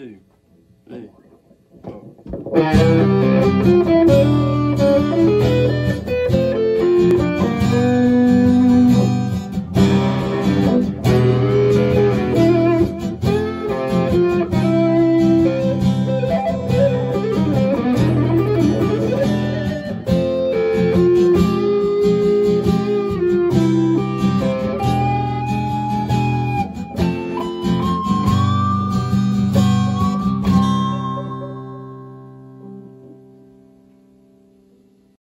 two, three, four.